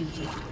Executed.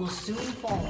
Will soon fall.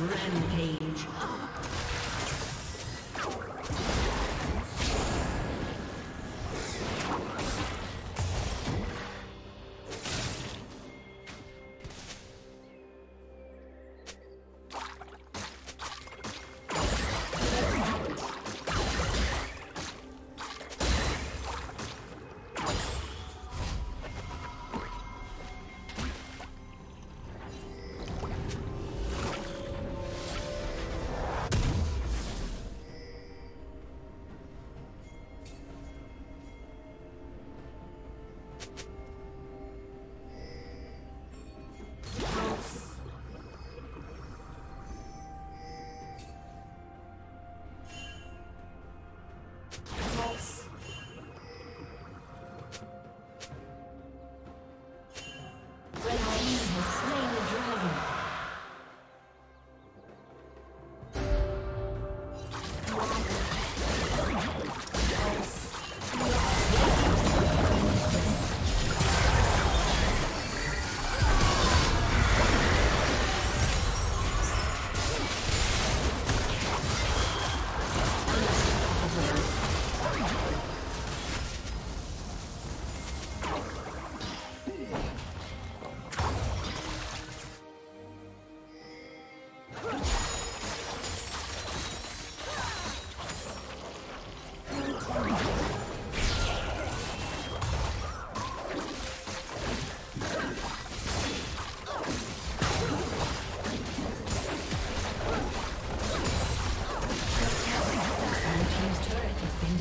Rampage.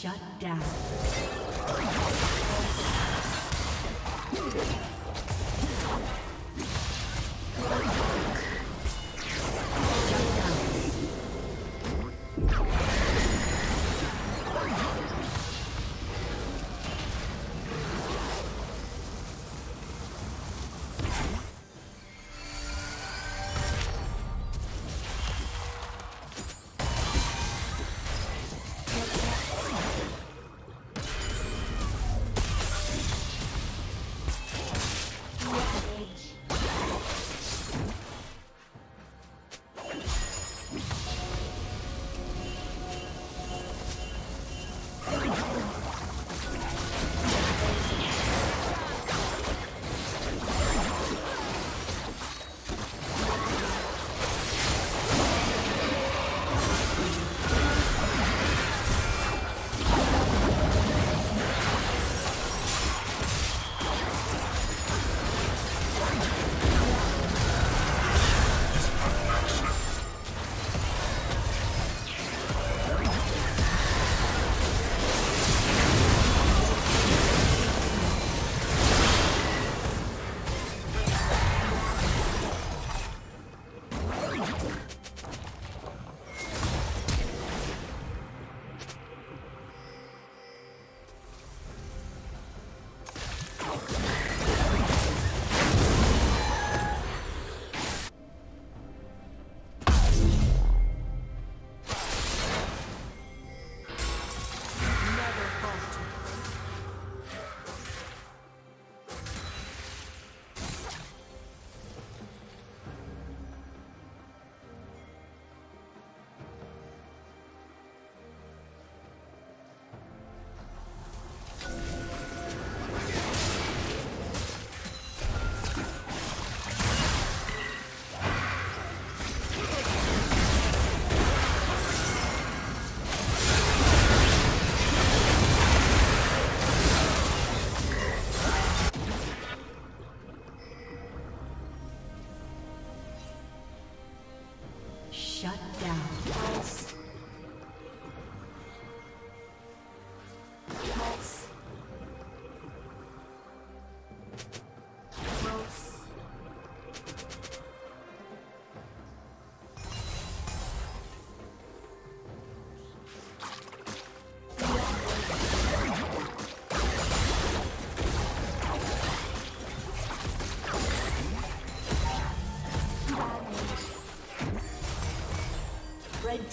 Shut down.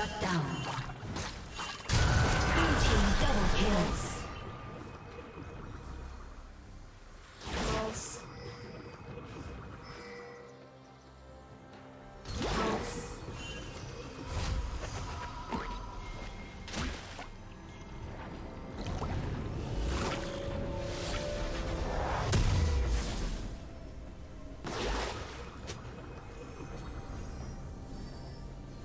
Shut down.